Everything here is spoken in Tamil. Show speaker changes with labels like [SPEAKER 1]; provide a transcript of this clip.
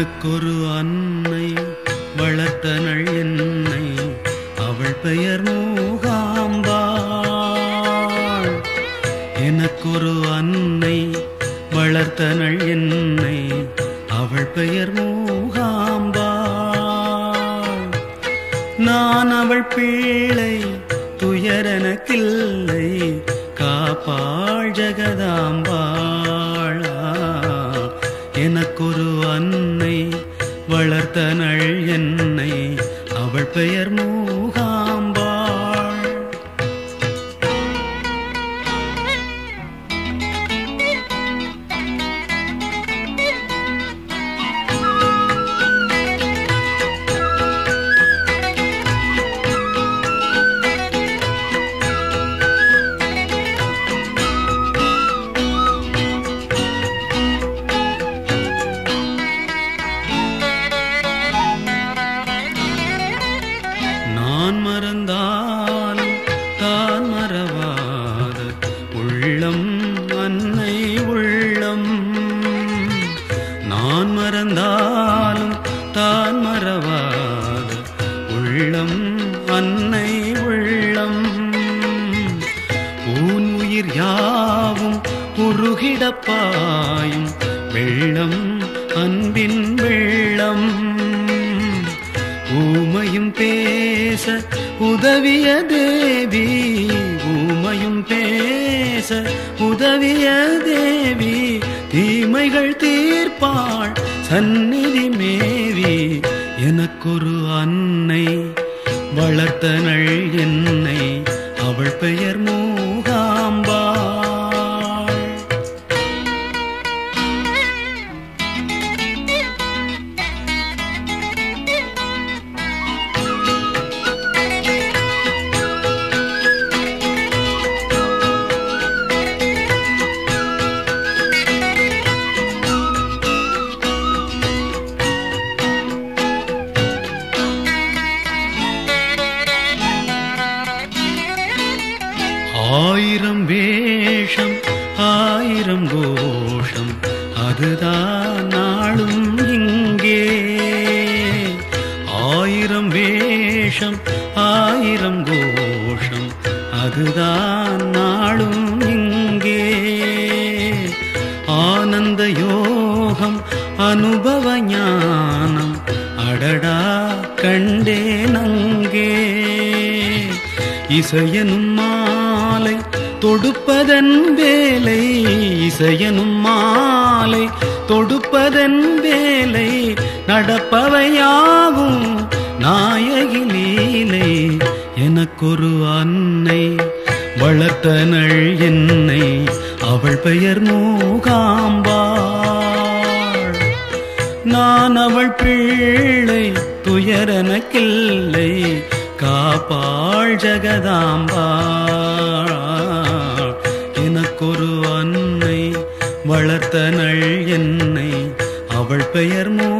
[SPEAKER 1] எனக்கொரு அன்னை வளர்த்தனள் என்னை அவள் பெயர் மூகாம்பாள். எனக்கொரு அன்னை வளர்த்தனள் என்னை அவள் பெயர் மூகாம்பாள். நான் அவள் பிள்ளை துயரனக்கில்லை காப்பாள் ஜெகதாம்பாள். எனக்கொரு அன்னை வளர்த்தனள் என்னை அவள் பெயர் மூகா. உள்ளம் அன்னை உள்ளம். ஊன் உயிர் யாவும் உருகிடப்பாயும் வெள்ளம் அன்பின் வெள்ளம். ஊமையும் பேச உதவிய தேவி ஊமையும் பேச உதவிய தேவி தீமைகள் தீர்ப்பாள் சந்நிதி மே எனக்கொரு அன்னை வளர்த்தனள் என்னை அவள் பெயர் மூ ஆயிரம் வேஷம் ஆயிரம் கோஷம் அதுதான் நாளும் இங்கே. ஆயிரம் வேஷம் ஆயிரம் கோஷம் அதுதான் நாளும் இங்கே. ஆனந்த யோகம் அனுபவ ஞானம் அடடா கண்டே நங்கே இசையனும் மாலை தொடுப்பதன் வேலை இசையனும் மாலை தொடுப்பதன் வேலை நடப்பவையாகும் நாயகி லீலை. எனக்கொரு அன்னை வளர்த்தனள் என்னை அவள் பெயர் மூகாம்பாள். நான் அவள் பிள்ளை துயரனக்கில்லை காப்பாள் ஜெகதாம்பாள் எனக்கொரு அன்னை வளர்த்தனள் என்னை அவள் பெயர் மூ